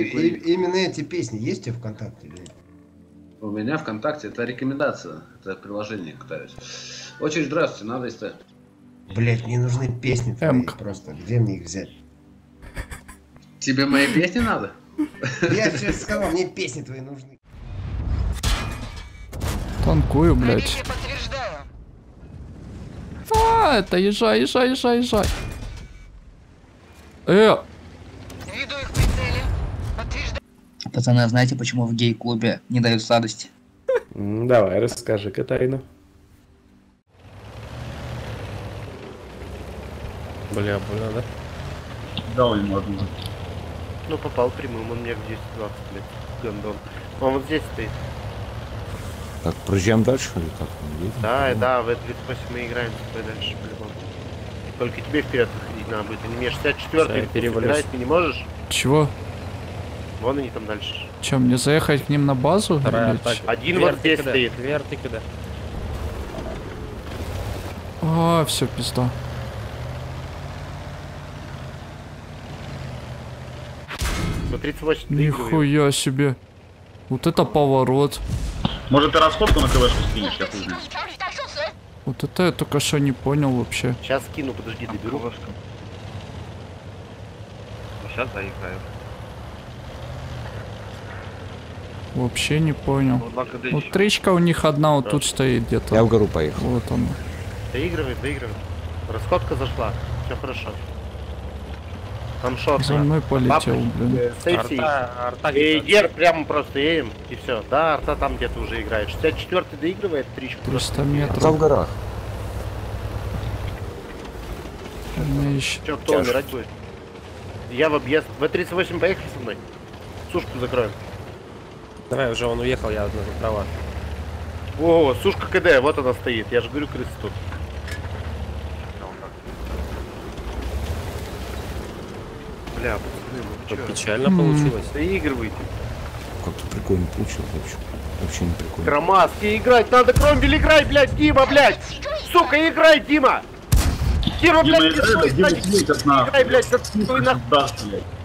и- кури. именно эти песни есть у тебя ВКонтакте? или нет? У меня ВКонтакте это рекомендация. Это приложение катаюсь. Очередь, здравствуйте, надо если... Блять, мне нужны песни твои Эмка. просто. Где мне их взять? Тебе мои песни надо? Я сейчас сказал, мне песни твои нужны. Танкую, блядь. А, это езжай, езжай, езжай, езжай. Э, Веду их в прицеле. Подтверждаю. Пацаны, а знаете, почему в гей-клубе не дают сладости? Давай, расскажи-ка тайну. Бля, больно, да? Да, он можно. Ну, попал прямым, он мне в 10-20, блядь, гандон. Он вот здесь стоит. Так, проезжаем дальше или как? Ну, едем? Да, да, в этот 38 мы играем с тобой дальше, по-любому. Только тебе вперед выходить надо будет. Они мне 64 Всё, я инфу перевалюсь. собирать ты не можешь? чего? Вон они там дальше. Че, мне заехать к ним на базу? Вторая Или атака. Один Две вот здесь артыкида, стоит. Две артыкида. А, все, пизда. Ну, 38 доигрываю. Нихуя себе. Вот это поворот. Может, ты расходку на КВшку скинешь, я хуй. Вот это я только что не понял вообще. Сейчас скину, подожди, доберу. Сейчас заиграю. Вообще не понял. Ну, Вот еще. тречка у них одна вот тут стоит где-то. Я в гору поехал. Вот он. Доигрывает, доигрывает. Расходка зашла. Все хорошо. Там шот. За мной полетел, блин. Сейфси. Арта, арта И где-то. дер прямо просто едем, и все. Да, арта там где-то уже играет. 64-й доигрывает, тричку. 300 Там в метров. горах. Меня ищет. Че, кто умирать будет? Я в объезд. В-38 поехали со мной. Сушку закроем. Давай, уже он уехал, я направо. О, сушка КД, вот она стоит. Я же говорю, крысы тут. Бля, пацаны, ну чё? печально М. получилось. Доигрывайте. Как-то прикольно получилось вообще. Вообще не прикольно. Громадки играть надо, Кромвель играй, блядь, Дима, блядь! Сука, играй, Дима! Дима, Дима, блядь, играй, стой, Дима, сзади. светят нахуй. Играй, блядь, отстой нахуй. Даст, блядь. Ну, это пиздец.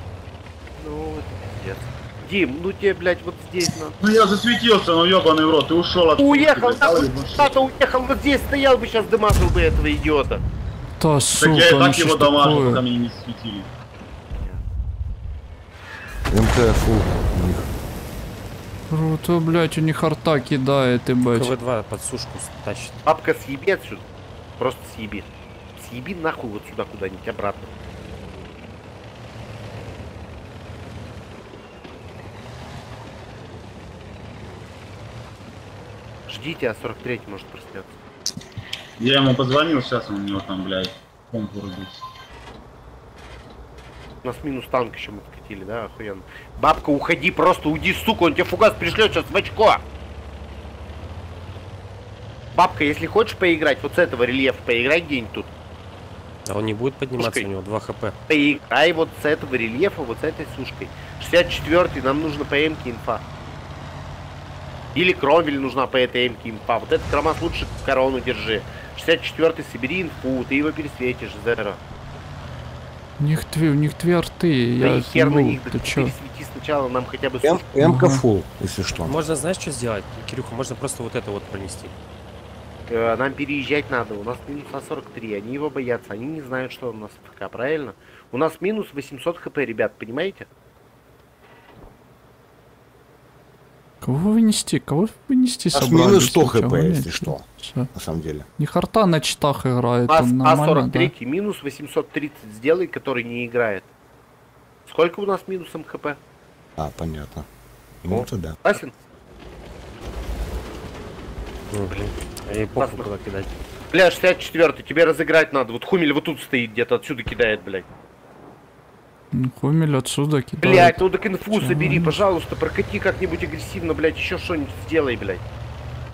Дим, ну тебе, блядь, вот здесь надо. Ну я засветился, ну ебаный в рот, ты ушел от Уехал, нахуй, куда-то уехал, вот здесь стоял бы сейчас дымасил бы этого идиота. Да, Так сука, я и ну так что его ж дамажу, пока меня не светили. МКФУ у них. Круто, блядь, у них арта кидает, ебать. КВ-2 под сушку тащит. Бабка, съеби отсюда. Просто съеби. Съеби нахуй вот сюда куда-нибудь обратно. Ждите, а 43 может проснется. Я ему позвонил, сейчас он у него там, блядь, комп вырубился. У нас минус танк еще мы откатили, да, охуенно. Бабка, уходи, просто уйди, сука, он тебе фугас пришлет сейчас в очко. Бабка, если хочешь поиграть, вот с этого рельефа поиграй где-нибудь тут. А он не будет подниматься, Пускай. у него 2 хп. Поиграй вот с этого рельефа, вот с этой сушкой. 64 нам нужно по инфа. Или Кромвель нужна по этой эмке инфа. Вот этот Кромас лучше корону держи. 64 собери инфу, ты его пересветишь, Зеро. У них две, у них арты, Да я и хер на ебу. них, Ты чё? пересвети сначала, нам хотя бы М-. МК фул, если что. Можно, знаешь, что сделать, Кирюха? Можно просто вот это вот пронести. Э, Нам переезжать надо, у нас минус на 43, они его боятся, они не знают, что у нас ФК, правильно? У нас минус 800 хп, ребят, понимаете? Кого вынести? Кого вынести собрались? минус 100 Вы чё, хп, если что, Всё. на самом деле. Не харта на читах играет, нас он нормально, да? А43 минус 830 сделай, который не играет. Сколько у нас минусом хп? А, понятно. Ну, это да. Согласен? Ну, блин. Я и похуй куда кидать. Бля, 64 тебе разыграть надо. Вот Хумель вот тут стоит, где-то отсюда кидает, блядь. Ну, Хумель отсюда кидает. Блядь, ну так инфу собери, ну, пожалуйста, прокати как-нибудь агрессивно, блядь, еще что-нибудь сделай, блядь.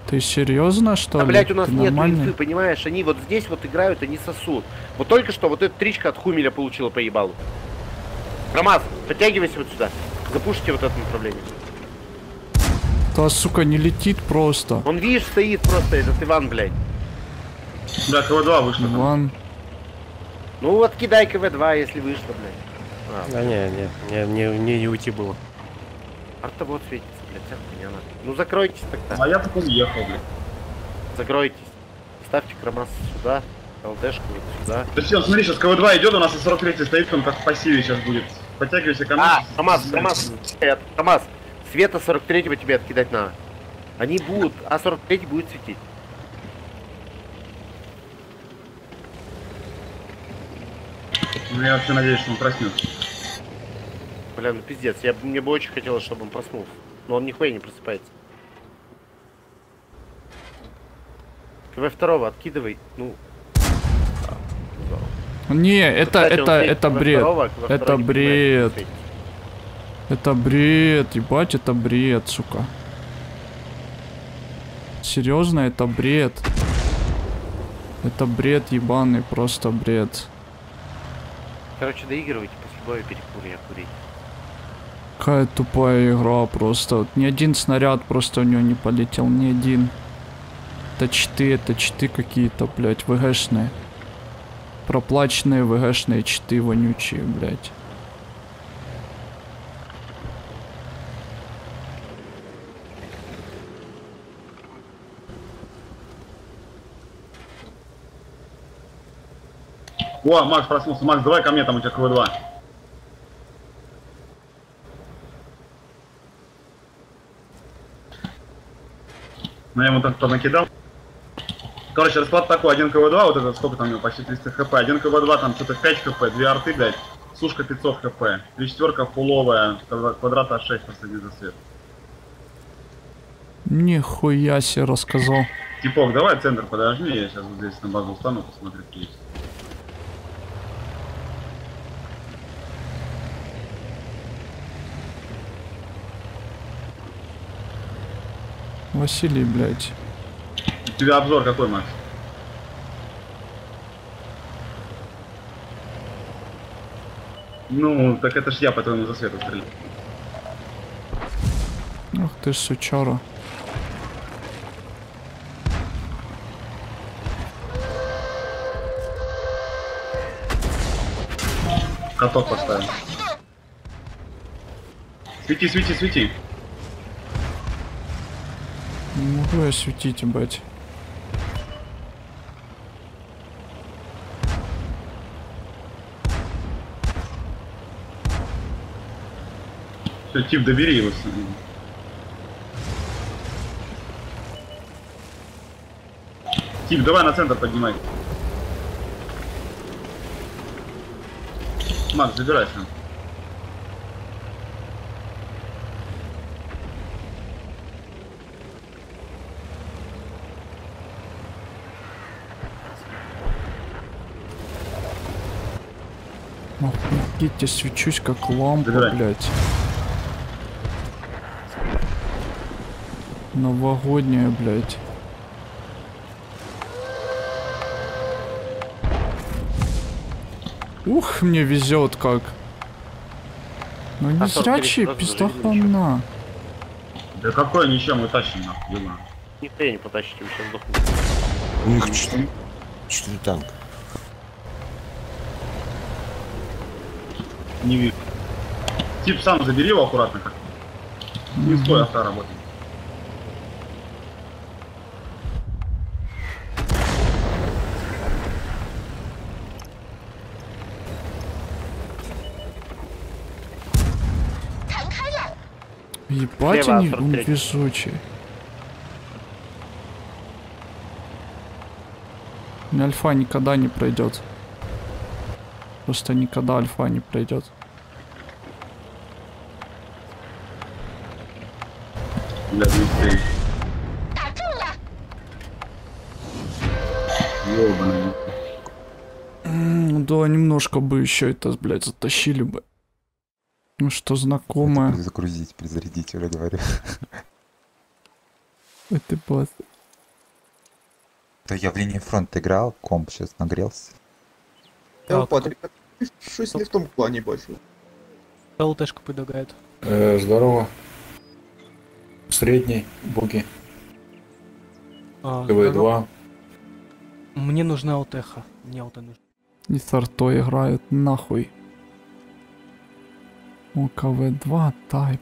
Ты серьезно, что А, ли? блядь, у нас Ты нет нормальный? инфы, понимаешь? Они вот здесь вот играют, они сосут. Вот только что вот эта тричка от Хумеля получила по ебалу. Ромаз, подтягивайся вот сюда. Запушите вот это направление. Да, сука, не летит просто. Он, видишь, стоит просто этот Иван, блядь. Да, КВ-2 вышло. там. Иван. Ну вот кидай КВ-2, если вышло, блядь. А, Да не, не, не, не, не, не уйти было. артобот светится, блядь, охуенно. Ну закройтесь тогда. А я только уехал, блядь. Закройтесь. Ставьте Крамас сюда, ЛДшку вот сюда. Да все, смотри, сейчас КВ-2 идет, у нас и 43 стоит, он как в пассиве сейчас будет. Подтягивайся ко мне. А, КамАЗ, КамАЗ, э, КамАЗ, света 43-го тебе откидать надо. Они будут, а 43 будет светить. Ну, я вообще надеюсь, что он проснется. Бля, ну пиздец, я, мне бы очень хотелось, чтобы он проснулся. Но он нихуя не просыпается. КВ-2 откидывай, ну... Не, это, Кстати, это, это КВ-2, бред. КВ-2 Это не понимает, бред. Это бред, ебать, это бред, сука. Серьезно, это бред. Это бред ебаный, просто бред. Короче, доигрывайте, после боя перекур, я курить. Какая тупая игра, просто. Вот Ни один снаряд просто у него не полетел, ни один. Это читы, это читы какие-то, блядь, ВГшные. Проплаченные ВГшные читы вонючие, блядь. О, Макс проснулся. Макс, давай ко мне, там у тебя КВ-2. Ну, я ему так накидал. Короче, расклад такой, один КВ-2, вот это сколько там у него, почти 300 хп, один КВ-2, там что-то 5 хп, две арты, блядь, сушка 500 хп, три четверка фуловая, квадра- квадрата 6 последний засвет. Нихуя себе рассказал. Типок, давай центр подожди, я сейчас вот здесь на базу встану, посмотрю, что есть. Василий, блядь. У тебя обзор какой, Макс? Ну, так это ж я по твоему засвету стрелял. Ах ты ж сучара. Каток поставил. Свети, свети, свети. Не могу я светить, ебать. Все, тип, добери его. Тип, давай на центр поднимай. Макс, забирайся. Я свечусь как лампа, Забирай. блядь. Новогодняя, блядь. Ух, мне везет как. Ну не А 43 зрячий пиздохана. Да какое ничем мы тащим нахуй, ебаный. Нихуя не потащите, вы сейчас сдохнете. У них четыре, четыре танка. Не вижу. Тип сам забери его аккуратно как. Не стой, авто работает. Ебать Слева они от он 43. везучие. Альфа никогда не пройдет. Просто никогда альфа не пройдет. Бля, Да, немножко бы еще это, блядь, затащили бы. Ну что, знакомое. Загрузить, перезарядить, уже говорю. Это бас. То я в линии фронта играл, комп сейчас нагрелся. Так. Патрик, щось не в том плане бачу. ЛТшка предлагает. Э, здорово. Средний, боги. А, ТВ-2. Мне нужна ЛТха. Мне ЛТ нужна. И с артой играют нахуй. КВ-2, тайп.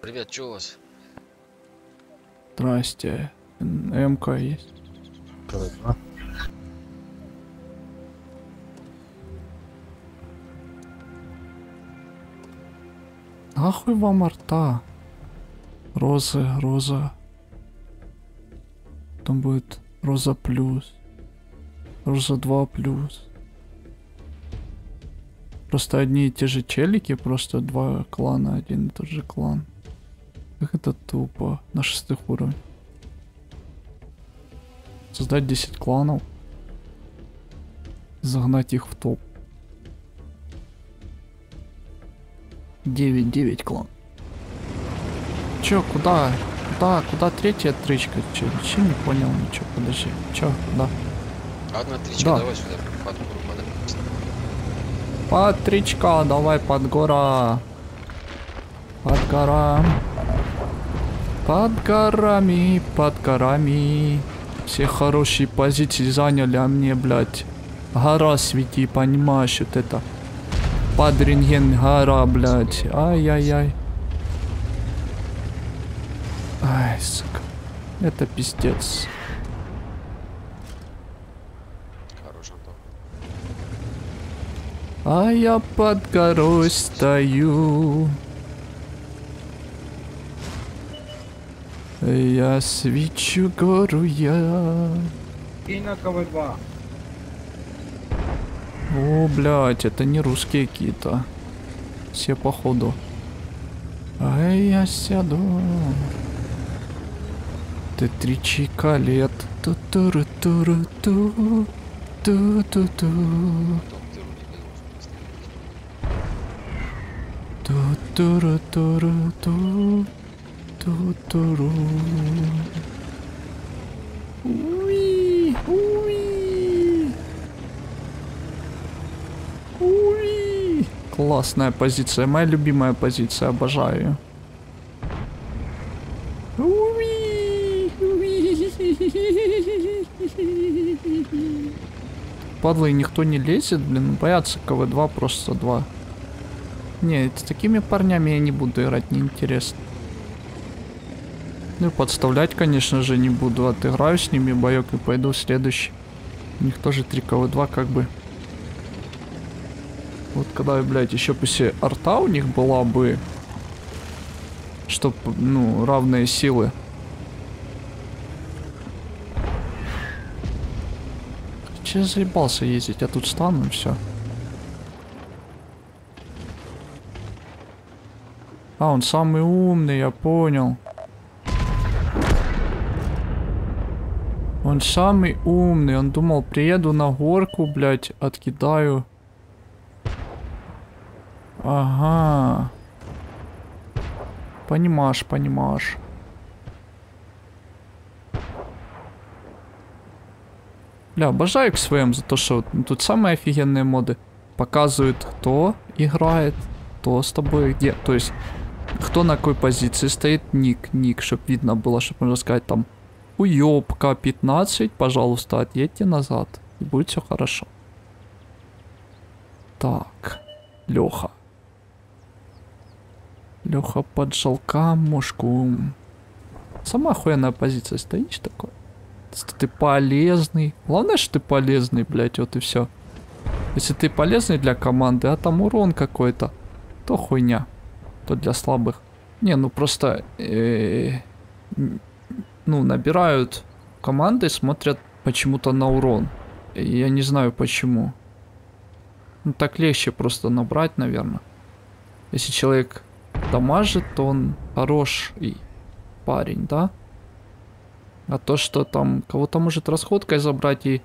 Привет, что у вас? Здрасте. МК есть. КВ-2. Нахуй вам арта. Розы, роза. Там будет роза плюс. Роза 2 плюс. Просто одни и те же челики, просто два клана, один и тот же клан. Как это тупо. На шестых уровнях. Создать 10 кланов. Загнать их в топ. 9-9 клан. Чё, куда? Куда? Куда третья трычка? Чё, чё не понял ничего, подожди. Чё, куда? Одна тричка, Да. давай сюда под гору поднимемся. Патричка, давай под гора. Под гора. Под горами, под горами. Все хорошие позиции заняли, а мне, блядь, гора свети, понимаешь, вот это. Под рентген гора, блядь. Ай-яй-яй. Ай, сука. Это пиздец. А я под горой стою. Я свечу гору я. И на КВ-2. О, блядь, это не русские какие-то. Все походу. А я сяду. Ты три чика лет. ту ту ру ту ру ту ту ту ту ту ту ру ту ру ту ту ту ру Уи, уи. Уи. Классная позиция, моя любимая позиция, обожаю ее. Уи, уи. Падлы никто не лезет, блин, боятся КВ-2 просто 2. Не, с такими парнями я не буду играть, неинтересно. Ну и подставлять, конечно же, не буду. Отыграю с ними боек и пойду в следующий. У них тоже 3 КВ-2 как бы. Вот когда, блядь, еще после арта у них была бы, чтоб, ну, равные силы. Че заебался ездить, я тут стану и все. А, он самый умный, я понял. Он самый умный, он думал, приеду на горку, блядь, откидаю. Ага. Понимаешь, понимаешь. Бля, обожаю XVM за то, что ну, тут самые офигенные моды. Показывают, кто играет, кто с тобой где. То есть, кто на какой позиции стоит, ник, ник, чтобы видно было, чтобы можно сказать там, уёбка 15, пожалуйста, отъедьте назад. И будет все хорошо. Так, Леха. Леха под жалкамушку. Сама охуенная позиция стоишь такой. Ты полезный. Главное, что ты полезный, блядь, вот и все. Если ты полезный для команды, а там урон какой-то, то хуйня. То для слабых. Не, ну просто... э, н- ну, набирают команды, смотрят почему-то на урон. Я не знаю почему. Ну, так легче просто набрать, наверное. Если человек дамажит, он хороший парень, да? А то, что там кого-то может расходкой забрать и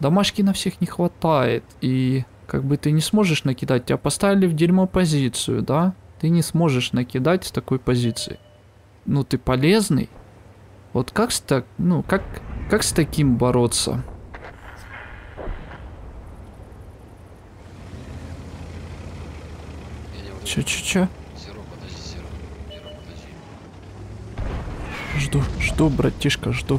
дамажки на всех не хватает. И как бы ты не сможешь накидать. Тебя поставили в дерьмо позицию, да? Ты не сможешь накидать с такой позиции. Ну, ты полезный. Вот как с так, ну, как, как с таким бороться? Чё, Жду, жду, братишка, жду.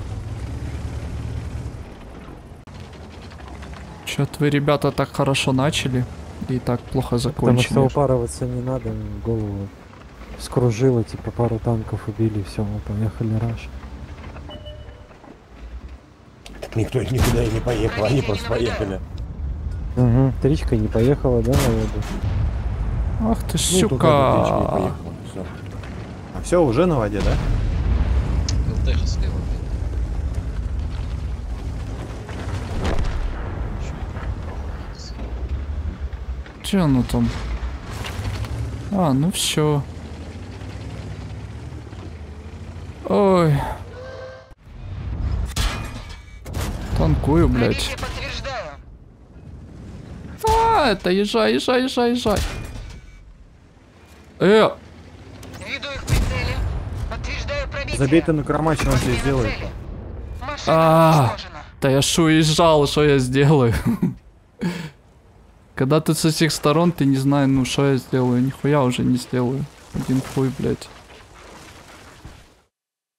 Чё-то вы, ребята, так хорошо начали. И так плохо Потому что закончили. упарываться не надо, голову скружило, типа пару танков убили, все, мы поехали раш. Так никто никуда и не поехал, они просто поехали. Угу. Тричка не поехала, да, на воду? Ах ты, Ну, тричка не поехала, всё. А все, уже на воде, да? ЛТХ слева. Че оно там? А, ну все. Ой. Танкую, блядь. А, это езжай, езжай, езжай, езжай. Э, Веду их в прицеле. Подтверждаю пробитие. Забей ты на корма, что он тебе сделает. А, да я шо уезжал, что я сделаю? Когда ты со всех сторон, ты не знаешь, ну что я сделаю, нихуя уже не сделаю. Один хуй, блядь.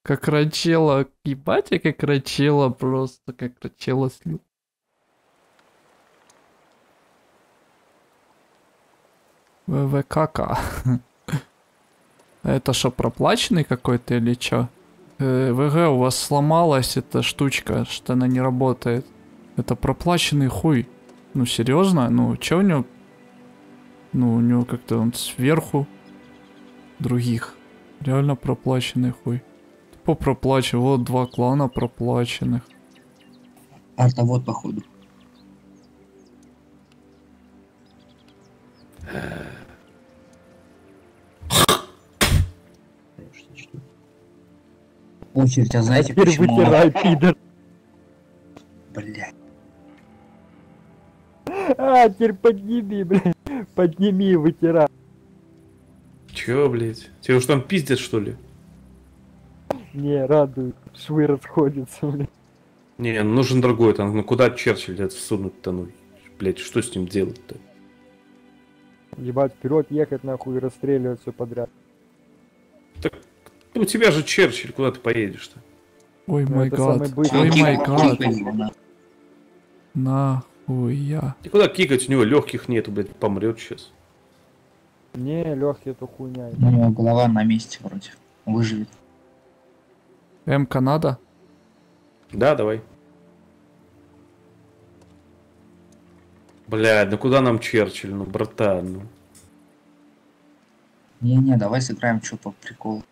Как рачела, ебать я как рачела, просто как рачела слил. ВВКК. Это что, проплаченный какой-то или чё? Э, ВГ, у вас сломалась эта штучка, что она не работает. Это проплаченный хуй. Ну, серьезно? Ну, чё у него? Ну, у него как-то он сверху других. Реально проплаченный хуй. Тупо проплачен. Вот два клана проплаченных. Артовод, походу. Очередь, а знаете Теперь почему? вытирай, пидор. Блядь. А, теперь подними, блядь. Подними и вытирай. Чё, блядь? Тебе уж там пиздят, что ли? Не, радует. Швы расходятся, блядь. Не, нужен другой танк. Ну куда Черчилль это всунуть-то? Ну, блядь, что с ним делать-то? Ебать, вперед ехать нахуй и расстреливать все подряд. Ну, у тебя же Черчилль, куда ты поедешь-то? Ой Ну, май гад. Ой май гад. Нахуя. И куда кикать? У него легких нету, блядь, помрет сейчас. Не, легкий это хуйня. У него голова на месте вроде. Выживет. МК надо? Да, давай. Блядь, ну куда нам Черчилль, ну, братан, ну. Не-не, давай сыграем что по приколу.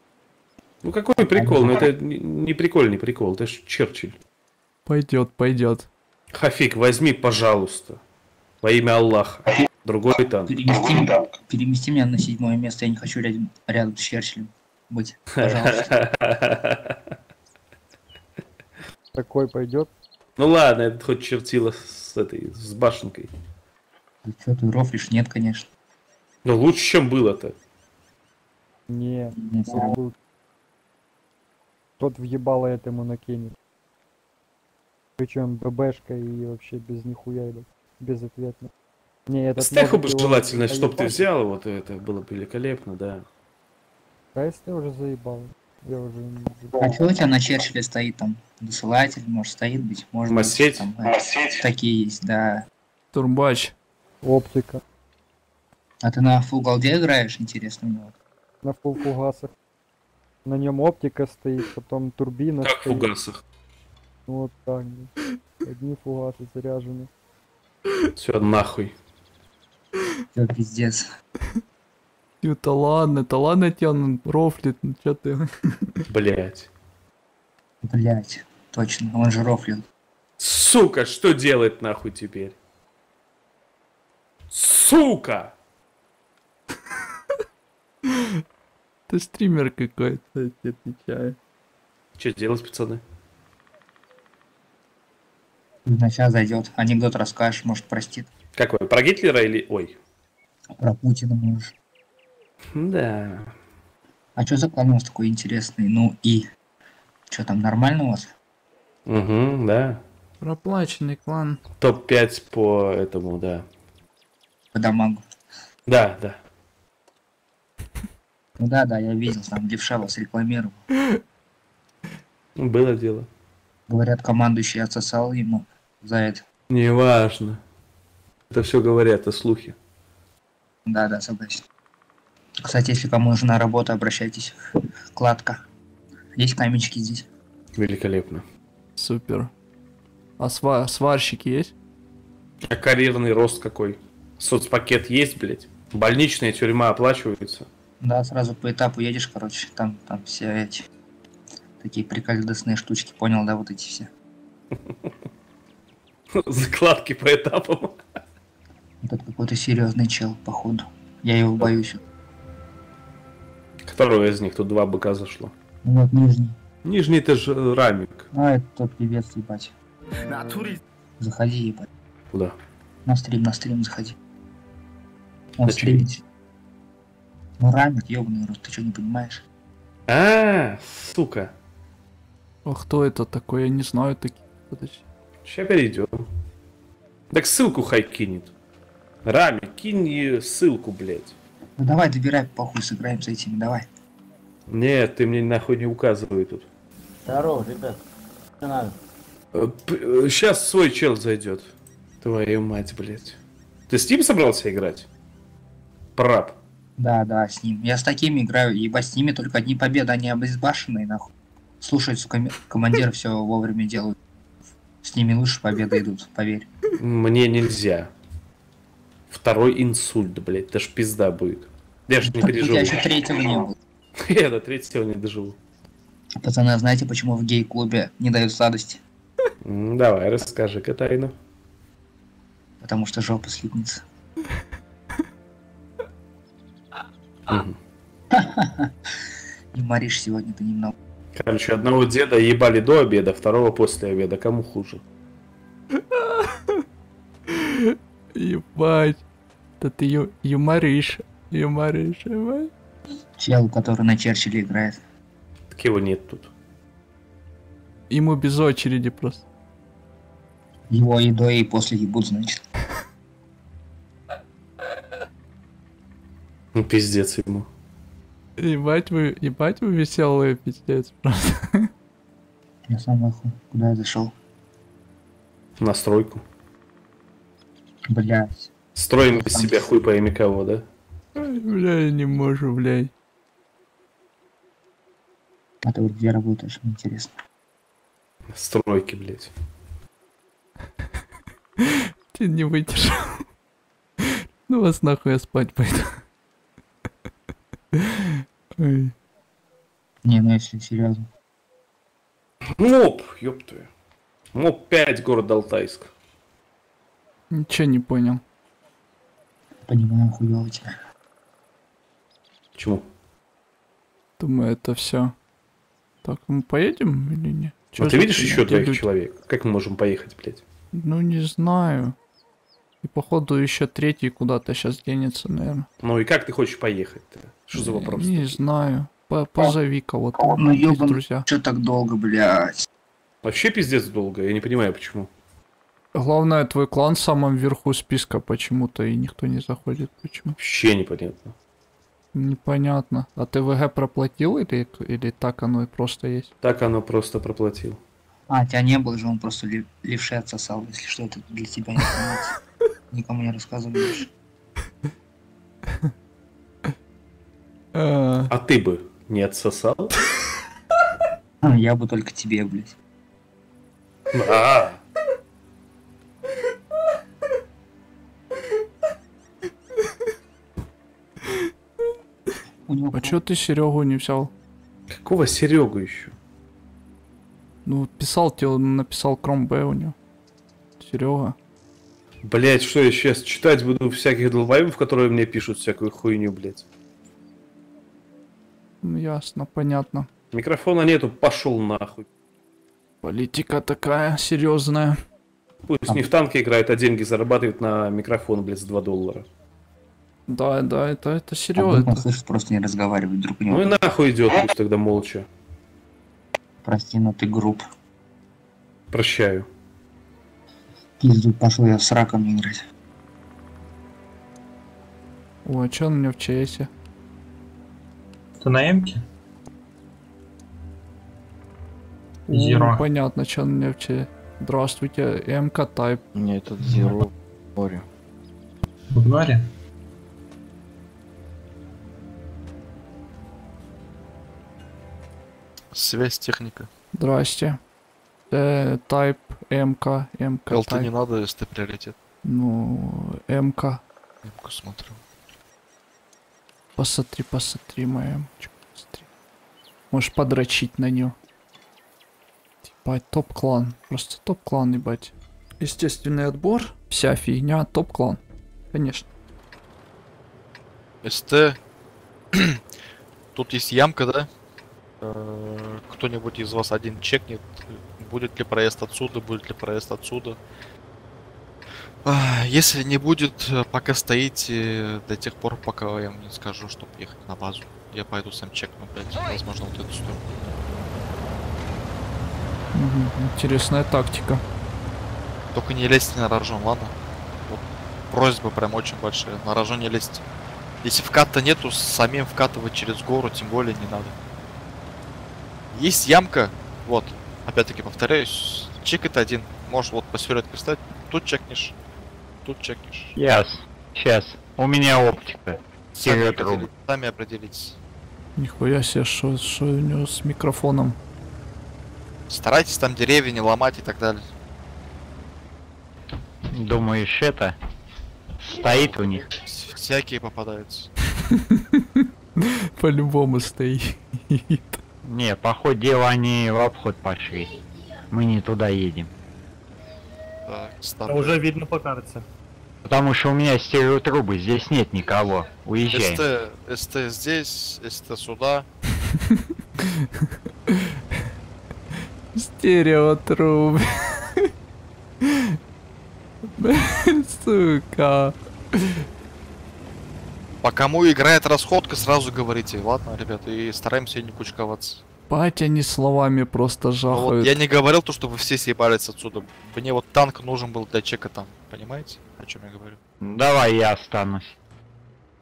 Ну какой прикол? Ну это не, не прикольный прикол, это ж Черчилль. Пойдет, пойдет. Хафик, возьми, пожалуйста. Во имя Аллаха. Другой танк. Перемести, меня- перемести меня на седьмое место. Я не хочу рядом, рядом с Черчиллем быть. Пожалуйста. Такой пойдет. Ну ладно, этот хоть чертила с этой, с башенкой. Что ты рофлишь? Нет, конечно. Ну лучше, чем было-то. Не, Не, всё не равно. будет. Тот въебало этому накинет. Причем ББшка и вообще без нихуя, ебать. Безответно. Не, этот Стеху бы желательно, чтоб ты взял, вот это было бы великолепно, да. А если уже заебал? Я уже не А что у тебя на Черчилле стоит там? Досылатель, может, стоит быть? Может быть, Массеть? там, э, такие есть, да. Турбач. Оптика. А ты на фул голде играешь, интересно мне? вот. На фул фугасах. На нем оптика стоит, потом турбина Как в стоит. фугасах. Вот так. блин. Одни фугасы заряжены. Все, нахуй. Всё, пиздец. Это ладно, это ладно тебе он рофлит, ну чё ты. Блять. Блять, точно, он же рофлин. Сука, что делать нахуй теперь? Сука! Ты стример какой-то, я тебе отвечаю. Что делать, пацаны? На сейчас зайдет. Анекдот расскажешь, может, простит. Какой? Про Гитлера или... Ой. Про Путина можешь. Да. А что за клан у вас такой интересный? Ну и... Что там, нормально у вас? Угу, да. Проплаченный клан. Топ-5 по этому, да. По дамагу. Да, да. Ну да, да, я видел, там левша вас рекламировал. Было дело. Говорят, командующий отсосал ему за это. Неважно. Это все говорят, это слухи. Да, да, согласен. Кстати, если кому нужна работа, обращайтесь. Кладка. Есть каменчики здесь. Великолепно. Супер. А сва- сварщик есть? А карьерный рост какой? Соцпакет есть, блядь? Больничная тюрьма оплачивается? Да, сразу по этапу едешь, короче, там, там все эти такие прикольдесные штучки, понял, да, вот эти все. Закладки по этапам. Этот какой-то серьезный чел, походу. Я его боюсь. Которого из них? Тут два быка зашло. Ну вот нижний. Нижний это же рамик. А, это тот певец, ебать. Заходи, ебать. Куда? На стрим, на стрим заходи. Он Зачем? стримит. Ну рамит, ебаный рот, ты что, не понимаешь? А, сука. А кто это такой? Я не знаю таких. Подожди. Сейчас перейдем. Так ссылку хай кинет. Рами, кинь ей ссылку, блядь. Ну давай, добирай, похуй, сыграем с этими, давай. Нет, ты мне нахуй не указывай тут. Здорово, ребят. Что надо? Сейчас свой чел зайдет. Твою мать, блядь. Ты с ним собрался играть? Прап. Да, да, с ним. Я с такими играю, ебать, с ними только одни победы, они обезбашенные, нахуй. Слушаются коми- командир все вовремя делают. С ними лучше победы идут, поверь. Мне нельзя. Второй инсульт, блядь, это ж пизда будет. Я ж не переживу. тебя еще третьего не было. Я до третьего не доживу. Пацаны, а знаете, почему в гей-клубе не дают сладости? Давай, расскажи-ка тайну. Потому что жопа слипнется. Мгм. И Мариш сегодня ты немного. Короче, одного деда ебали до обеда, второго после обеда. Кому хуже? Ебать. Да ты ю- юморишь. Юморишь, ебать. Чел, который на Черчилле играет. Так его нет тут. Ему без очереди просто. Его и до, и после ебут, значит. Ну, пиздец ему. Ебать вы, ебать вы веселые, пиздец просто. Я сам нахуй. Куда я зашел? Настройку. Блять. Строим из себя хуй пойми кого, да? Ай, Бля, я не могу, блядь. А ты вот где работаешь, мне интересно. Стройки, блядь. Ты не выдержал. Ну вас нахуй я спать пойду. Не, ну если серьезно. МОП, ёб твою. МОП 5, город Алтайск. Ничего не понял. Понимаю, хуёво тебя. Почему? Думаю, это все. Так, мы поедем или нет? Чё Ну, ты видишь еще двоих люди? человек? Как мы можем поехать, блядь? Ну не знаю. И походу еще третий куда-то сейчас денется, наверное. Ну и как ты хочешь поехать-то? Что за вопрос? Не знаю. По- Позови кого-то. Ну ёбан, друзья. что так долго, блядь? Вообще пиздец долго, я не понимаю почему. Главное, твой клан в самом верху списка почему-то, и никто не заходит. Почему? Вообще непонятно. Непонятно. А ты ВГ проплатил или, или так оно и просто есть? Так оно просто проплатил. А, тебя не было же, он просто ли- левши отсосал, если что, это для тебя информация. Никому не рассказываешь. А, А ты бы не отсосал? А, я бы только тебе, блядь. А, А чё ты Серегу не взял? какого Серегу еще? Ну, писал тебе, написал Кром Б у него. Серега. Блять, что я сейчас читать буду всяких долбоебов, которые мне пишут всякую хуйню, блять. Ну, ясно, понятно. Микрофона нету, пошел нахуй. Политика такая серьезная. Пусть не в танке играет, а деньги зарабатывает на микрофон, блядь, за 2 доллара. Да, да, это, это А серьезно. он слышит, просто не разговаривает, вдруг у него... Ну и нахуй идет, пусть тогда молча. Прости, но ты груб. Прощаю. Пизду пошел я с раком играть. О, а чё он у меня в ЧСе? Ты на Эмке? Зеро. Ну, понятно, че он у меня в ЧСе. Здравствуйте, МК Тайп. Мне этот Зеро в море. В? Связь техника. Здрасте. Э, тайп МК, МК. ЛТ тайп. не надо, СТ приоритет. Ну, МК. Эмку смотрю. Посмотри, посмотри эмочку. посмотри. Можешь подрочить на нее. Ебать, топ-клан. Просто топ-клан, ебать. Естественный отбор. Вся фигня, топ-клан. Конечно. СТ. Тут есть ямка, да? Э, Кто-нибудь из вас один чекнет, будет ли проезд отсюда, будет ли проезд отсюда. Если не будет, э, пока стоите до тех пор, пока я вам не скажу, чтобы ехать на базу. Я пойду сам чекну, блядь, возможно, вот эту сторону. Интересная тактика. Только не лезьте на рожон, ладно? Вот просьба прям очень большая. На рожон не лезьте. Если вката нету, самим вкатывать через гору, тем более не надо. Есть ямка, вот, опять-таки повторяюсь, чек это один. Можешь вот посередке встать, тут чекнешь, тут чекнешь. Яс. Сейчас. У меня оптика. Сами, определи- сами определитесь. Нихуя себе, что у него с микрофоном. Старайтесь там деревья не ломать и так далее. Думаешь, это стоит у них? Вс- Всякие попадаются. По-любому стоит. Не, по ходу дела они в обход пошли. Мы не туда едем. Так, А старт. уже видно по карте. Потому что у меня стереотрубы, здесь нет никого. Уезжаем. СТ, СТ здесь, СТ сюда. Стереотруб. Сука. По кому играет расходка, сразу говорите, ладно, ребята, и стараемся не кучковаться. Батя не словами просто Ну вот жахают. я не говорил то, что вы все съебались отсюда. Мне вот танк нужен был для чека там, понимаете, о чем я говорю? Давай я останусь.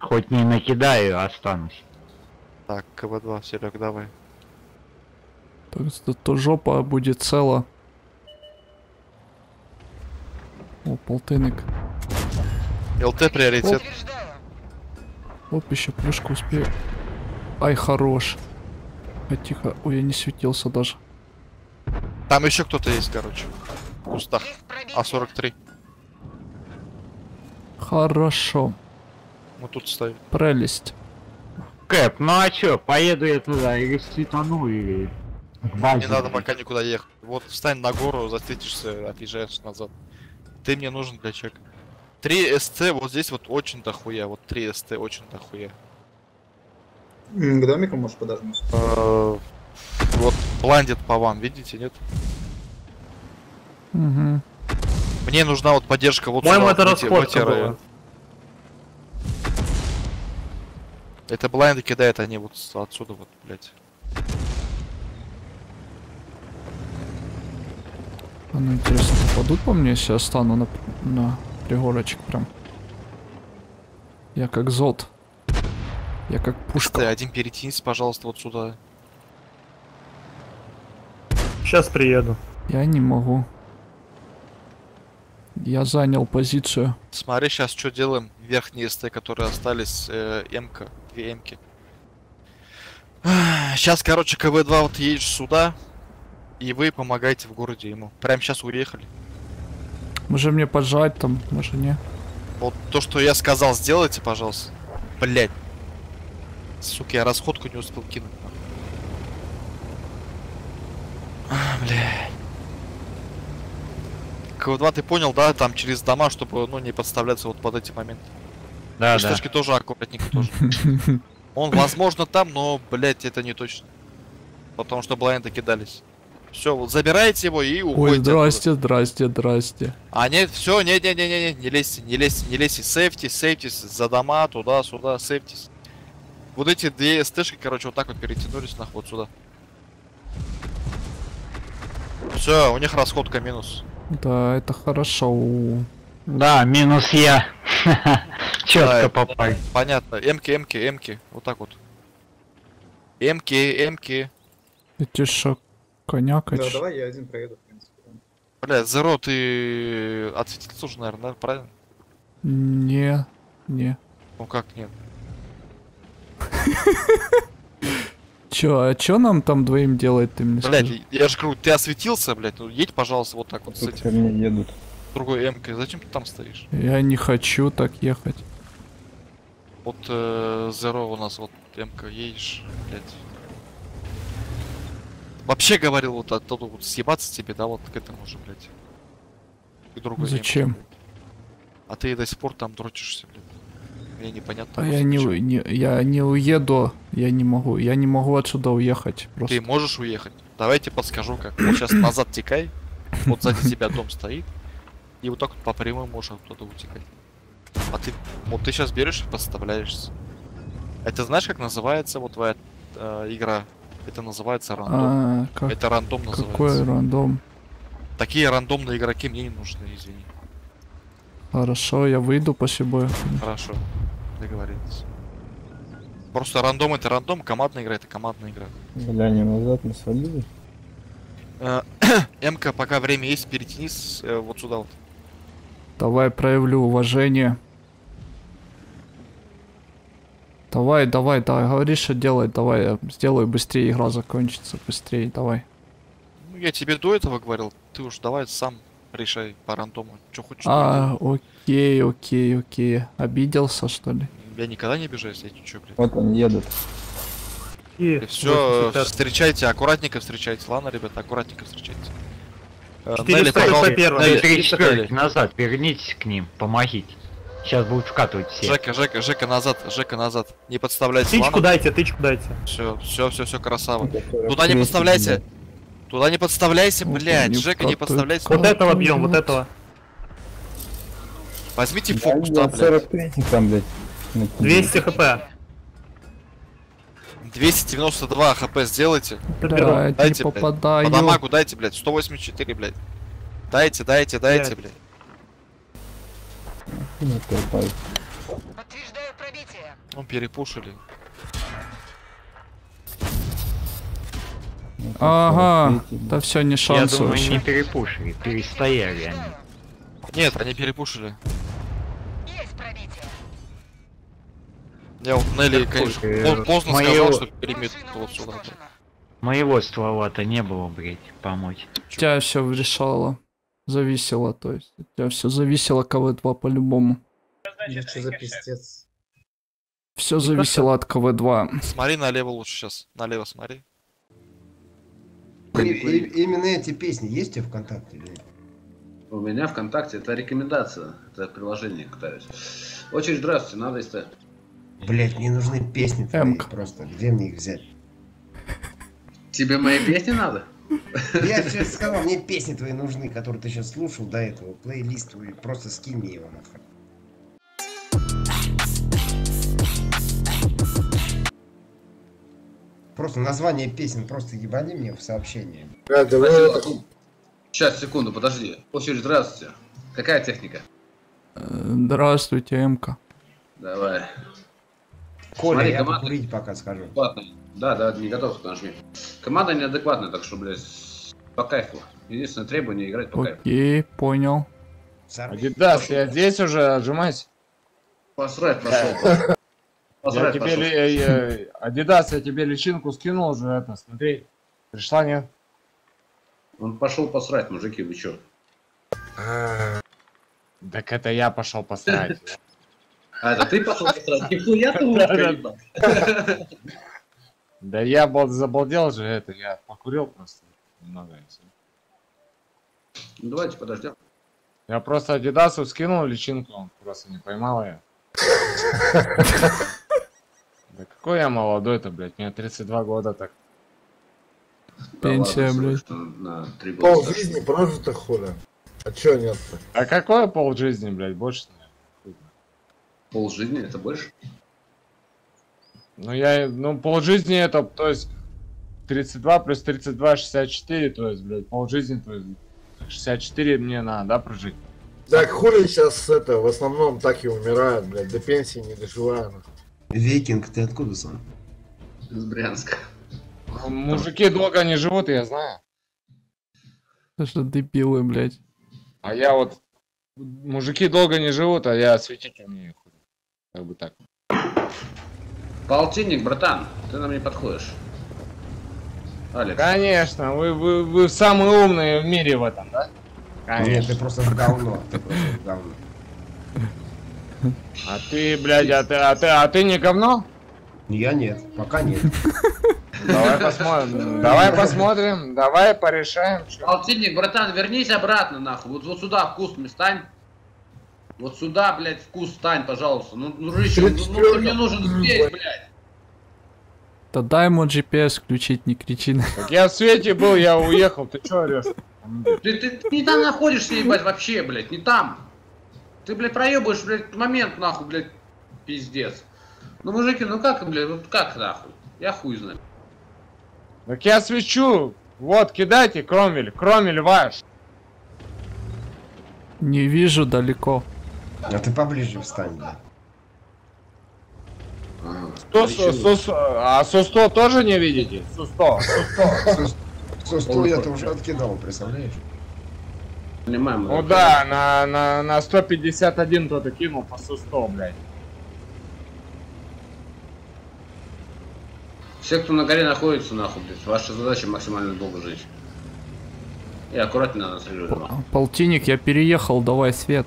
Хоть не накидаю, а останусь. Так, КВ-2, Серег, давай. Так что то жопа будет цела. О, полтинник. ЛТ приоритет. Оп, еще плюшку успею. Ай, хорош. А тихо. Ой, я не светился даже. Там еще кто-то есть, короче. В кустах. А43. Хорошо. Мы тут стоим. Прелесть. Кэп, ну а чё, поеду я туда или светану, или... базе. Не надо пока никуда ехать. Вот встань на гору, засветишься, отъезжаешь назад. Ты мне нужен для чека. 3 СТ вот здесь вот очень дохуя. Вот 3 СТ очень дохуя. К домикам можешь подожмать. Э, Вот бландит по вам, видите, нет? Угу. Мне нужна вот поддержка вот По-моему, сюда, это расходка была. Это блайнды кидает они вот отсюда вот, блять. А ну интересно, попадут по мне, если я стану на, на пригорочек прям. Я как зод. Я как пушка. Ты один перетянись, пожалуйста, вот сюда. Сейчас приеду. Я не могу. Я занял позицию. Смотри, сейчас что делаем. Верхние СТ, которые остались, э, МК, две МК. Сейчас, короче, КВ-2 вот едешь сюда, и вы помогаете в городе ему. Прям сейчас уехали. Может мне поджать там, может не. Вот то, что я сказал, сделайте, пожалуйста. Блять. Сука, я расходку не успел кинуть. А, блядь. КВ-2 ты понял, да? Там через дома, чтобы, ну, не подставляться вот под эти моменты. Да, И штучки тоже аккуратненько тоже. Он, возможно, там, но, блять, это не точно. Потому что блайнды кидались. Все, вот забираете его и Ой, уходите. оттуда. здрасте, здрасте, здрасте. А нет, все, нет, нет, нет, нет, нет, не лезьте, не лезьте, не лезьте, сейфтись, сейфтись за дома, туда, сюда, сейфтись. Вот эти две СТшки, короче, вот так вот перетянулись нахуй вот сюда. Все, у них расходка минус. Да, это хорошо. Да, минус я. Четко Да, попали. Понятно. Эмки, эмки, эмки. Вот так вот. Эмки, эмки. Эти шо, конякач. Да, давай я один проеду, в принципе. Бля, Зеро, ты отсветился уже, наверное, да? правильно? Не, не. Ну как нет? Чё, а чё нам там двоим делать, ты мне Блять, скажи? я же говорю, ты осветился, блядь, ну едь, пожалуйста, вот так вот с Тут этим. ко мне едут. Другой М-кой, зачем ты там стоишь? Я не хочу так ехать. Вот э, Zero у нас вот М-ка едешь, блядь. Вообще говорил вот оттуда вот съебаться тебе, да, вот к этому же, блядь. К М-ке. Зачем? А ты до сих пор там дрочишься, блядь. Мне непонятно. А я не, у- не, я не уеду, я не могу, я не могу отсюда уехать. Просто. Ты можешь уехать? Давайте подскажу как. Вот сейчас назад текай. Вот сзади тебя дом стоит. И вот так вот по прямой можешь оттуда утекать. А ты, вот ты сейчас берешь и подставляешься. Это знаешь, как называется вот твоя э, игра? Это называется рандом. А, как- Это рандом называется. Какой рандом? Такие рандомные игроки мне не нужны, извини. Хорошо, я выйду после боя. Хорошо, договорились. Просто рандом это рандом, командная игра это командная игра. Бля, не назад не свалили. Э, МК, пока время есть, перетяни э, вот сюда вот. Давай проявлю уважение. Давай, давай, давай, говори, что делать, давай, я сделаю быстрее, игра закончится, быстрее, давай. Ну, я тебе до этого говорил, ты уж давай сам решай по рандому. Что хочешь. А, окей, окей, окей. Обиделся, что ли? Я никогда не обижаюсь, я чё, блядь. Вот они едут. И Все, 85. встречайте, аккуратненько встречайте. Ладно, ребята, аккуратненько встречайте. Э, 400 Нелли, пожалуйста. Нелли, назад, вернитесь к ним, помогите. Сейчас будут вкатывать все. Жека, Жека, Жека, назад, Жека, назад. Не подставляйся, Тычку ладно? дайте, тычку дайте. Все, все, все, все, красава. Туда не 43-й, подставляйся. Туда не подставляйся, блядь. Жека, не подставляйся. Вот этого бьем, вот этого. Возьмите фокус да, там, блядь. 43 там, блядь. на тебе. 200 хп. 292 хп сделайте. Дайте, не блядь. По дамагу дайте, блядь. 184, блядь. Дайте, дайте, дайте, блядь. Ну, толпай. Подтверждаю пробитие. Ну, перепушили. Ну, Ага, 43-й, да все, не Я шанс думаю, вообще. не перепушили, перестояли они. Нет, они перепушили. Есть пробитие. Я вот Нелли, конечно, э, поздно моего- сказал, что перемет вот сюда. Моего ствола-то не было, блядь, помочь. У тебя все решало. Зависело, то есть. У тебя все зависело КВ-2 по-любому. Ну что за пиздец? Все зависело от КВ-2. Смотри налево лучше сейчас. Налево смотри. И- и- именно эти песни есть у тебя ВКонтакте? или нет? У меня ВКонтакте это рекомендация, это приложение катаюсь. Очень здравствуйте, надо искать. Блять, мне нужны песни твои просто. Где мне их взять? Тебе мои песни надо? Я сейчас сказал, мне песни твои нужны, которые ты сейчас слушал до этого. Плейлист твой, просто скинь мне его нахуй. Просто название песен просто ебани мне в сообщение. Спасибо. Сейчас, секунду, подожди. Очень здравствуйте. Какая техника? Э, Здравствуйте, МК. Давай. Коля, Смотри, я команда покурить пока скажу. неадекватная. Да, да, не готов, только нажми. Команда неадекватная, так что, блядь, по кайфу. Единственное требование играть по кайфу. Окей, понял. Адидас, я здесь уже, отжимайся. Посрать пошел. Я Посрать тебе, пошел. ли- э, Адидас, я тебе личинку скинул уже, это, смотри. Пришла, нет? Он пошел посрать, мужики, вы чё? Так это я пошел посрать. А, это ты пошел посрать? Нихуя ты умка, да. я был забалдел же это, я покурил просто немного. и. Ну, давайте подождем. Я просто Адидасу скинул личинку, он просто не поймал ее. Да какой я молодой-то, блядь, мне 32 года так. Пенсия, блядь. Пол жизни прожито хуля. А чё нет-то? А какой пол жизни, блядь, больше? Пол жизни это больше? Ну я, ну пол жизни это, то есть 32 плюс 32, 64, то есть, блядь, пол жизни, то есть 64 мне надо, да, прожить? Так хули сейчас это, в основном так и умирают, блядь, до пенсии не доживая. нахуй. Викинг, ты откуда сам? Из Брянска. Ну, Мужики долго не живут, я знаю. Это что дебилы, блядь. А я вот, мужики долго не живут, а я светить умею. хуй. Как бы так. Полтинник, братан, ты нам не подходишь. Алекс. Конечно, вы, вы, вы самые умные в мире в этом, да? Нет, Конечно. ты просто в говно. Ты просто говно. А ты, блядь, а ты, а ты, а ты не говно? Я нет, пока нет. Давай посмотрим, давай посмотрим, давай порешаем. Полтинник, братан, вернись обратно, нахуй. Вот, вот сюда в куст стань. Вот сюда, блядь, в куст стань, пожалуйста. Ну, ну, ну, ну, ты мне нужен здесь, блядь. Да дай ему GPS включить, не кричи. на- Так я в свете был, я уехал, ты чё орёшь? Ты, ты не там находишься, ебать, вообще, блядь, не там. Ты, блядь, проебываешь, блядь, момент, нахуй, блядь, пиздец. Ну, мужики, ну как, блядь, вот как, нахуй? Я хуй знаю. Так я свечу, вот, кидайте, Кромель, Кромель ваш. Не вижу далеко. А ты поближе встань, да. Сто- сто- сто- а Су-100 тоже не видите? Су-100, Су-100. Со сто я-то уже откидал, представляешь? Понимаем. Ну да, на, на, на 151 кто-то кинул по Су-100, блядь. Все, кто на горе находится, нахуй, блядь, ваша задача максимально долго жить. И аккуратно надо стреливать. Полтинник, я переехал, давай свет.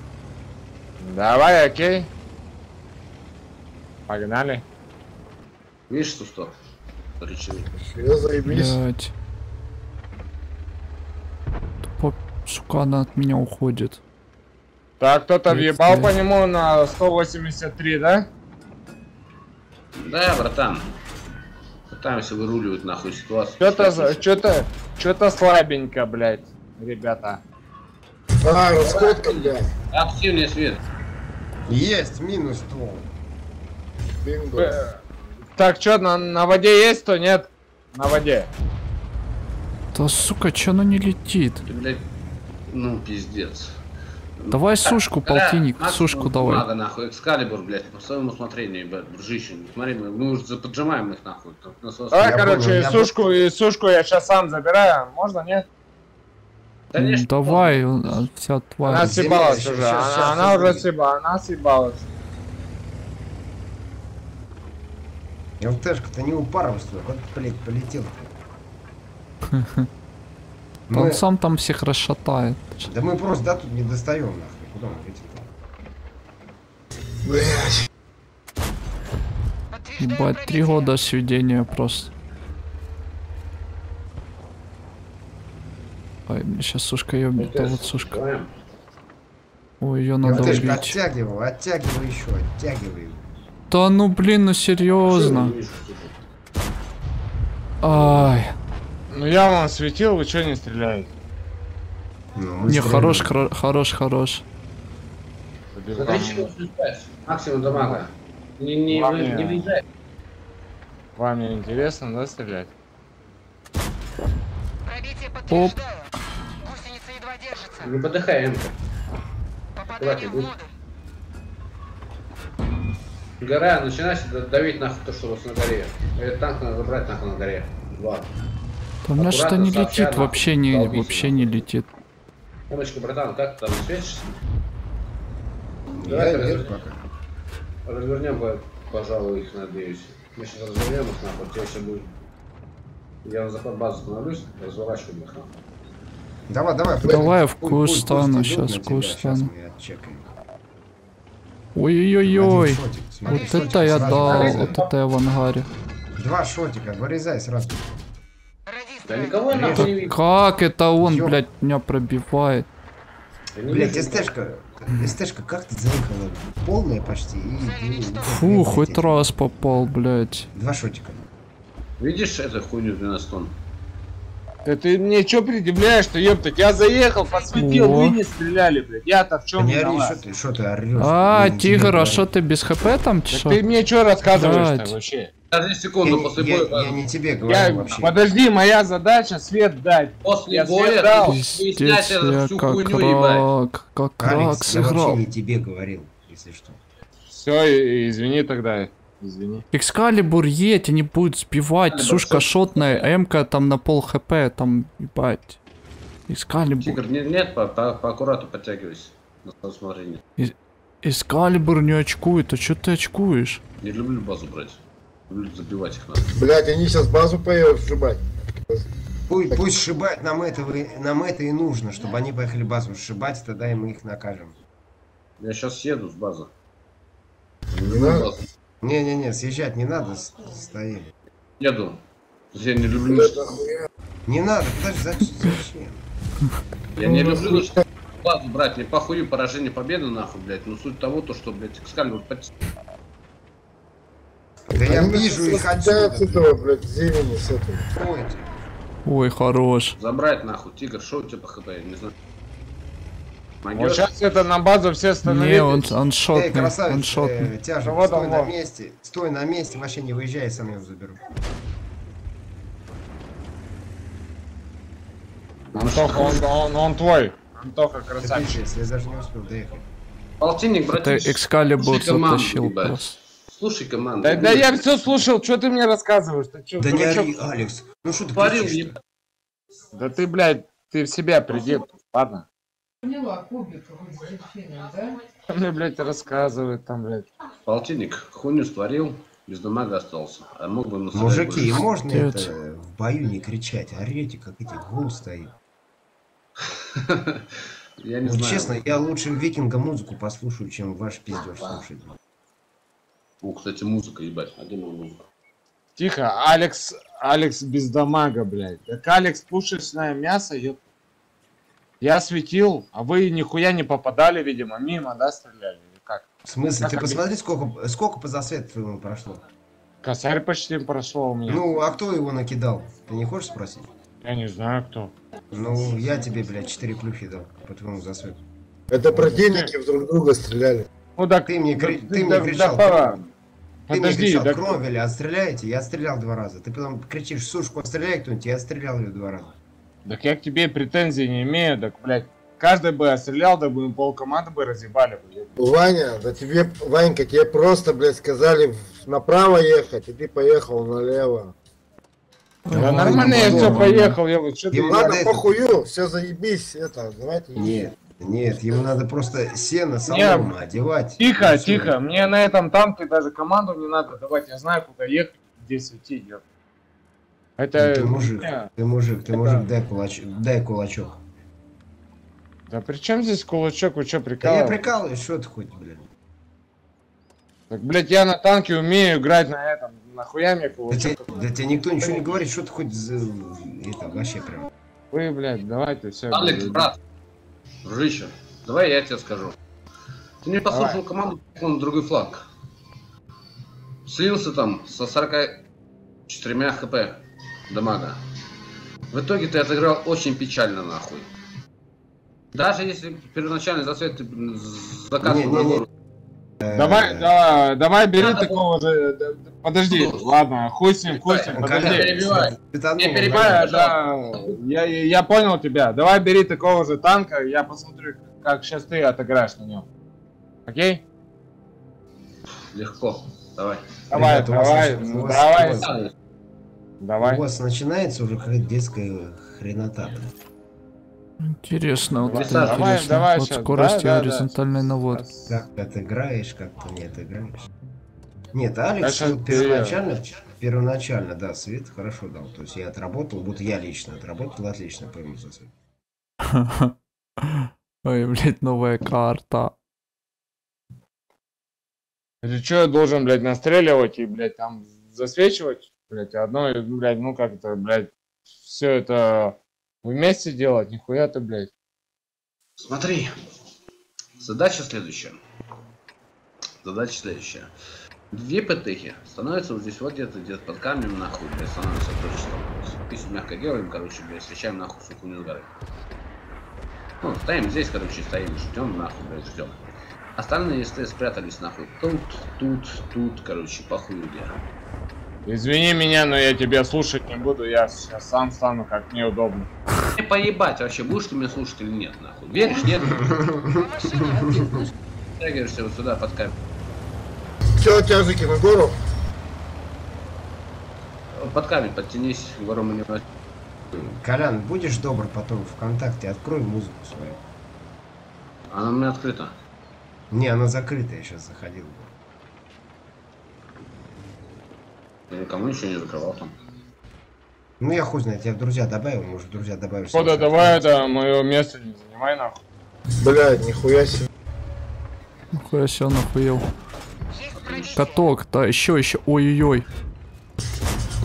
Давай, окей. Погнали. Видишь, что стоп? Рычаги. Я заебись. Блять. Тупо, сука, она от меня уходит. Так, кто-то въебал блядь. по нему на 183, да? Да, братан. Пытаемся выруливать нахуй ситуацию. Что-то, за- что-то, что-то слабенько, блядь, ребята. А, расходка, блядь. Активнее свет. Есть, минус ствол. Бинго. Э, Так, что, на, на воде есть, то нет? На воде. Да сука, чё она не летит? Блядь, ну, пиздец. Давай сушку, полтинник, максимум сушку давай. Мага, нахуй, экскалибур, блядь, по своему усмотрению, блядь, дружище. Смотри, мы, мы уже поджимаем их, нахуй. Давай, Я короче, я сушку, и сушку я сейчас сам забираю. Можно, нет? Конечно, Давай, а, вся тварь. Она съебалась уже. щас- она щас она уже съебалась. Она съебалась. ЛТшка-то не упарывайся, вот, блядь, полетел. Мы- Он сам там всех расшатает. Да мы просто, да, тут не достаем, нахуй. Куда мы летим-то? Блядь. Ебать, три года сведения просто. Ой, мне сейчас сушка ёбнет, а вот сушка. Ой, ее надо ЛТшка, убить. оттягивал, оттягивай еще, оттягивай. Да ну блин, ну серьезно. Ай. Ну я вам светил, вы что не стреляете? Ну, Не, хорош, хоро- хорош, хорош. Смотри, чего. Максимум дамага. Не, не, Вам вы- не- не въезжай. Вам не интересно, да, стрелять? Пробитие Оп. подтверждаю. Гусеница едва держится. Не подыхай, Эмка. Попадание в воду. Гора, начинайся да- давить нахуй то, что у вас на горе. Этот танк надо забрать нахуй на горе. Два. Да у что-то Аккуратно, не сообща, летит, нахуй, вообще не, долбите, вообще не летит. Эмочка, братан, как ты там светишься? Давай развернем. пока. Развернем, по- пожалуй, их, надеюсь. Мы сейчас развернем их нахуй, тебе все будет. Я на заход базу становлюсь, разворачиваем их нахуй. Давай, давай. Давай я в куст стану, на в куст щас стану. мы отчекаем. Ой-ой-ой. Один шотик, смотри, Вот шотик это я дал, Вырезай. вот это я в ангаре. Два шотика, вырезай сразу. Да никого я нахуй не как это он, Ёп. блядь, меня пробивает? Блять. СТшка, СТшка, как ты заехала? Полная почти. И, и- и- Фу, хоть раз попал, блядь. Два шотика. Видишь эту хуйню 12 тонн? Да ты мне что предъявляешь-то, ёптать? Я заехал, подсветил, вы не стреляли, блядь. Я-то в чем Не виноват? что ты, что ты орешь? А, Блин, тебе тигр, а что ты без хп там, Так чё? ты мне что рассказываешь-то вообще? Подожди секунду, Я, после я- боя. я не тебе говорю Я, вообще. подожди, моя задача свет дать. После Я боя свет дал. выяснять Пиздец, эту я всю как хуйню, ебать. рак, как рак Алекс, я вообще не тебе говорил, если что. Все, извини тогда. Извини. Экскалибур едь, они будут сбивать, Экскалибур, сушка шотная, эмка там на пол хп, там, ебать. Экскалибур. Тигр, не- нет, по, по, по аккурату подтягивайся. На усмотрение. Экскалибур не очкует, а чё ты очкуешь? Не люблю базу брать. Люблю забивать их надо. Блядь, они сейчас базу поедут сжимать. Пусть, пусть сшибают, нам этого, нам это и нужно, чтобы они поехали базу сшибать, тогда и мы их накажем. Я сейчас съеду с базы. Не надо. Не-не-не, съезжать не надо, стоим. Еду. Я не люблю ничего. Не надо, подожди, зачем? Я не люблю ничего. базу брать, мне похую поражение победы нахуй, блядь. Но суть того, то, что, блядь, Экскалибур под... Да я вижу их отсюда. этого, блядь, зелени с этого. Ой, хорош. Забрать нахуй, тигр, шо у тебя по хп, я не знаю. Вот сейчас это на базу все остановились. Не, он, он Эй, шотный, он красавец, шотный. э, тяжек, Вот стой он, на месте, стой на месте, вообще не выезжай, я сам его заберу. Антоха, он, он, он твой. Антоха, красавчик. пиздец, я даже не успел доехать. Полтинник, Это братиш. Экскалибур Слушай команду, затащил просто. Слушай, команду. Да, да я все слушал, что ты мне рассказываешь? Ты чё, Да не ори, Алекс, ну что ты ебать. Да ты, блядь, ты в себя приди, ладно? Поняла, кубик с дельфином, да? Мне, блядь, рассказывает там, блядь. Полтинник, хуйню створил, без дамага остался. А мог бы Мужики, больше. можно Пиздец. это в бою не кричать, орете, как эти гул стоит. Я не Вот знаю. честно, я лучше викинга музыку послушаю, чем ваш пиздеж слушать. О, кстати, музыка, ебать. Моя музыка? Тихо, Алекс, Алекс без дамага, блядь. Так Алекс пушечное мясо, ёп. Я светил, а вы нихуя не попадали, видимо, мимо, да, стреляли? Или как? В смысле, Как ты объяснить? посмотри, сколько, сколько по засвету твоему прошло. Косарь почти прошел у меня. Ну, а кто его накидал? Ты не хочешь спросить? Я не знаю, кто. Ну, я тебе, блядь, 4 плюхи дал по твоему засвету. Это противники друг друга стреляли. Ну так Ты мне, кри- да- ты мне да- кричал, да, «Кром- ты мне Подожди, кричал, да- Кромвеля, отстреляйте, я отстрелял два раза. Ты потом кричишь, сушку отстреляй кто-нибудь, я отстрелял ее два раза. Так я к тебе претензий не имею, так, блядь, каждый бы отстрелял, да бы пол команды бы разъебали бы. Ваня, да тебе, Ванька, тебе просто, блядь, сказали направо ехать, и ты поехал налево. Да нормально я все поехал, я вот что ты... Ему Ладно, надо это- похую, все заебись, это, давайте. Нет, нет, ему надо просто сено, Не, солома одевать. Тихо, тихо, мне на этом танке даже команду не надо давать, я знаю, куда ехать, где светить, ёп. Это... Ты мужик, ты мужик, ты это- мужик, дай кулачок, дай кулачок. Да при чем здесь кулачок, вы что, Да я прикалываетесь? прикалываюсь, что ты хоть, блин. Так, блядь, я на танке умею играть на этом, нахуя мне Да кулачок? тебе, да тебе никто ничего не говорит, что ты хоть за... Это вообще прям. Вы, блядь, давайте все. Алекс, брат, дружище, давай я тебе скажу. Ты не послушал Давай. команду, он на другой флаг. Слился там со 44 хп дамага. В итоге ты отыграл очень печально, нахуй. Даже если первоначальный засвет ты заказывал Не, не, не. Давай, давай, давай бери Надо такого же. да, да, Подожди, Ну, ладно, хуй с ним, хуй с ним, подожди. не перебивай. Да. да, я, я понял тебя. Давай бери такого же танка, я посмотрю, как сейчас ты отыграешь на нем. Окей? Легко. Давай. Давай, Ребята, давай, давай. У вас- Давай. У вас начинается уже детская хренота. Интересно, вот это Давай, интересно. давай вот щас, скорость да, да, да. горизонтальной наводки. Как ты отыграешь, как ты не отыграешь. Нет, Алекс ты- первоначально, первоначально, да, свет хорошо дал. То есть я отработал, вот я лично отработал отлично по ему за свет. Ой, блядь, новая карта. Ты что, я должен, блядь, настреливать и, блядь, там засвечивать? Блядь, одно, блядь, ну как это, блядь, все это вместе делать? Нихуя ты, блядь. Смотри. Задача следующая. Задача следующая. Две ПТХи становятся вот здесь вот где-то где-то под камнем нахуй, блядь, становятся точно. Писю мягко делаем, короче, блядь, встречаем нахуй всю хуйню с горы. Ну, стоим здесь, короче, стоим, ждем нахуй, блядь, ждем. Остальные СТ спрятались нахуй. Тут, тут, тут, короче, похуй где. Извини меня, но я тебя слушать не буду, я сейчас сам стану, как мне удобно. Мне поебать вообще, будешь ты меня слушать или нет, нахуй. Веришь, нет? Тягиваешься вот сюда под камень. Все, тяжики на гору. Под камень подтянись, гору мы не. Колян, будешь добр потом ВКонтакте, открой музыку свою. Она у меня открыта. Не, она закрытая, я сейчас заходил. Я никому ничего не закрывал там. Ну я хуй знает, я в друзья добавил, может в друзья добавишь. Кода, давай это мое место не занимай нахуй. Блядь, нихуя себе. Нихуя себе нахуел. Каток, да, еще, еще. Ой-ой-ой.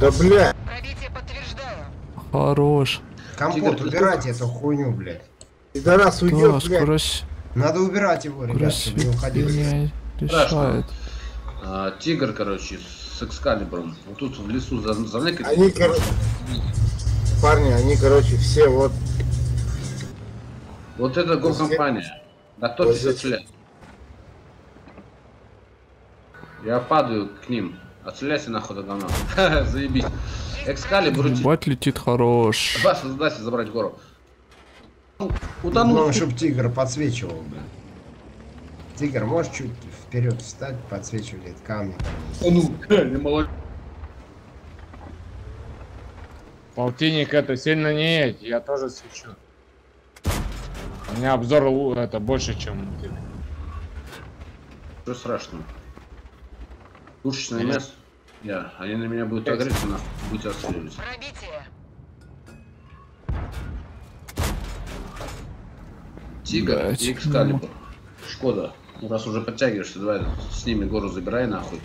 Да бля. Хорош. Компот, Тигр, убирайте эту хуйню, блядь. Пидорас Да, уйдет, блядь. скорость. Надо убирать его, ребят, чтобы не. Скорость решает. А, тигр, короче, с экскалибром. Вот тут в лесу за, заныкать. Они, кор- Парни, они, короче, все вот... Вот это гоп-компания. Готовьтесь Вот отстрелять. Я падаю к ним. Отстреляйся нахуй до говна. Заебись. Экскалибр Ебать летит хорош. Ваша задача забрать гору. Ну, Утонул. чтобы тигр подсвечивал, блядь. Тигр, можешь чуть вперед встать, подсвечивать эти камни. Ну, не молодец. Полтинник это сильно не едь, я тоже свечу. У меня обзор лу- это больше, чем у тебя. Что страшного? Пушечное мясо. Я. Они на меня будут агрессивно, будете отстреливать. Тигр Блядь, и Экскалибр. Шкода. Ну, раз уже подтягиваешься, давай с ними гору забирай нахуй.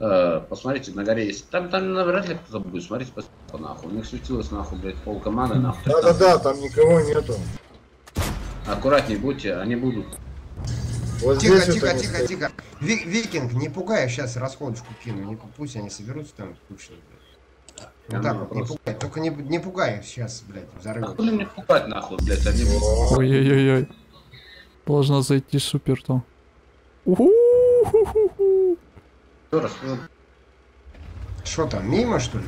Э, посмотрите, на горе есть. Там, там навряд ли кто-то будет. Смотрите, по нахуй. У них светилось нахуй, блядь, пол команды нахуй. Да-да-да, там никого нету. Аккуратней будьте, они будут. Вот Тихо, здесь тихо, тихо, стоят. тихо. Ви- викинг, не пугай, сейчас расходочку кину. Не, пу- пусть они соберутся там. Я Вот так на вот, не пугай. Только не, не пугай сейчас, блядь, взорвет. Хули мне пугать нахуй, блядь, они будут. Ой-ой-ой. Должна зайти супер там. Уху-ху-ху-ху. Еще раз, ну, Что там, мимо что ли?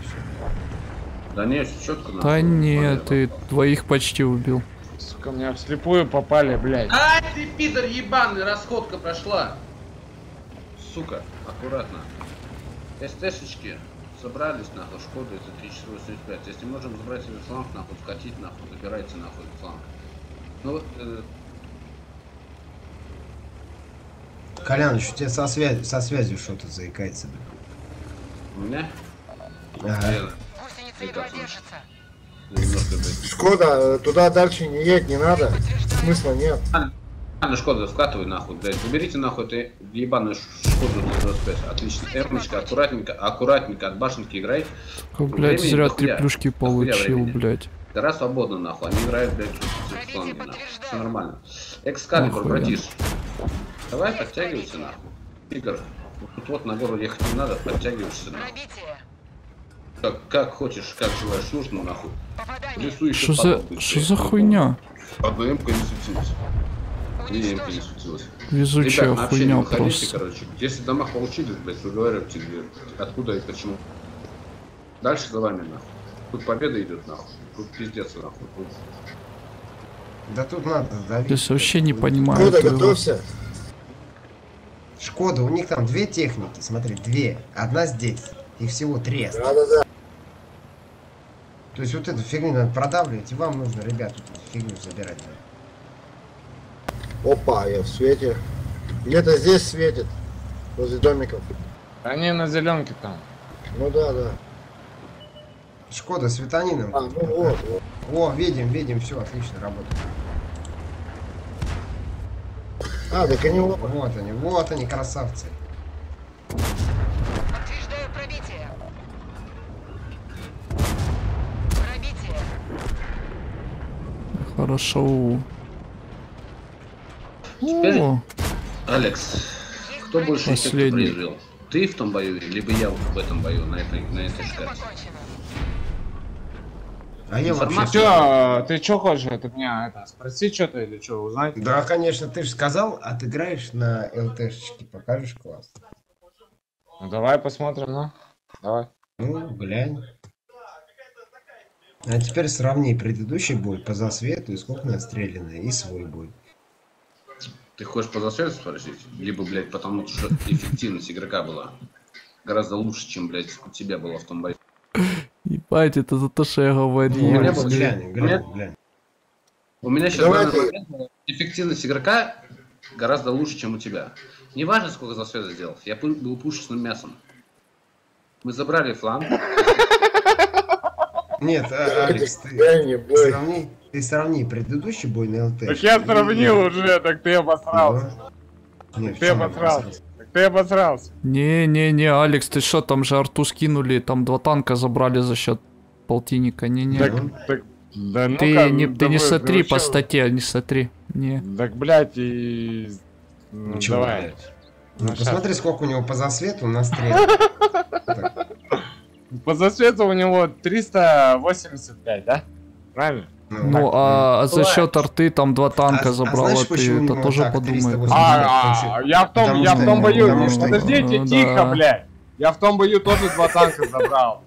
Да не, четко нахуй. Да нет, ты двоих почти убил. Сука, меня вслепую попали, блядь. А, ты пидор ебаный, расходка прошла. Сука, аккуратно. СТшечки собрались, нахуй, Шкода, это 3485. Если можем забрать себе фланг, нахуй, вкатить, нахуй, забирайте, нахуй, фланг. Ну, вот, э, Коляныч, у тебя со, связью, со связью что-то заикается, у меня? Ага. Шкода, туда дальше не едь, не надо. Смысла нет. Ладно, Шкода, вкатывай нахуй, блядь. Заберите нахуй ты ебаную Шкоду 25. Отлично. Эрмочка, аккуратненько, аккуратненько от башенки играй. Как, блядь, Времени зря три плюшки получил, блядь. Гора свободна, нахуй. Они играют, блядь, в нахуй. Все нормально. Экскалибр, братиш. Давай подтягивайся, нахуй. Тигр. Тут вот на гору ехать не надо, подтягиваешься, нахуй. Как, как хочешь, как желаешь, нужно, нахуй. В лесу еще Что за, что за хуйня? Одна эмка не светилась. Две эмки не светилась. Везучая Ребят, хуйня выходите, просто. короче. Если домах получились, блядь, выговаривайте, где, откуда и почему. Дальше за вами, нахуй. Тут победа идет, нахуй. Тут пиздец, нахуй. Тут... Да тут надо давить. Здесь вообще не понимаю. Этого. готовься. Шкода, у них там две техники, смотри, две. Одна здесь. Их всего три. осталось. Да-да-да. То есть вот эту фигню надо продавливать, и вам нужно, ребят, эту фигню забирать. надо. Опа, я в свете. Где-то здесь светит. Возле домиков. Они на зеленке там. Ну да, да. Шкода, светанином. А, ну вот, вот. О, видим, видим, все, отлично работает. А, так они вот. Вот они, вот они, красавцы. Подтверждаю пробитие. Пробитие. Хорошо. Теперь, О, Алекс, кто больше эффекта Последний. Ты в том бою, либо я в этом бою, на этой, на этой шкале? А я вообще... Чё, ты чё хочешь от меня это, спроси что-то или что, узнать? Да, конечно, ты же сказал, отыграешь на ЛТшечке, покажешь класс. Ну давай посмотрим, ну. Давай. Ну, глянь. А теперь сравни предыдущий бой по засвету и сколько настреляно, и свой бой. Ты хочешь по засвету спросить? Либо, блядь, потому что эффективность игрока была гораздо лучше, чем, блядь, у тебя была в том бою. Ебать, это за то, что я У говорил. меня был- Глянь, у меня- глянь, глянь. У меня сейчас Давай эффективность игрока гораздо лучше, чем у тебя. Не важно, сколько засвета сделал. Я был пушечным мясом. Мы забрали фланг. Нет, а, Алекс, ты сравни, ты сравни предыдущий бой на ЛТ. Так я сравнил уже, так ты обосрался. В Ты обосрался. Ты обосрался. Не-не-не, Алекс, ты что, там же арту скинули, там два танка забрали за счет полтинника. Не-не. Так, так, да ну Ты не, ты не сотри по статье. статье, не сотри. Не. Так, блядь, и... Ну, Чего, давай. блядь? Ну, Ну, посмотри, сколько у него по засвету на стреле. По засвету у него 385, да? Правильно? Ну, а за счет арты там два танка а забрал, а ты это тоже подумай. 380? А, а, я в том, я в том бою, подождите, Ну, тихо, блядь. Я в том бою тоже два танка забрал.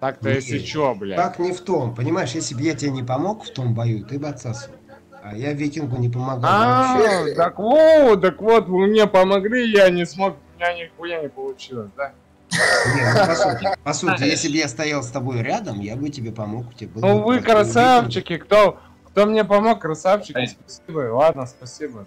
Так-то если чё, блядь. Так не в том. Понимаешь, если бы я тебе не помог в том бою, ты бы отсасывал. А я викингу не помогал А, вообще. так вот, так вот, вы мне помогли, я не смог, у меня нихуя не получилось, да? Ну, по сути, по сути, если бы я стоял с тобой рядом, я бы тебе помог. у тебя был Ну вы красавчики, кто, кто мне помог, красавчики, спасибо, ладно, спасибо.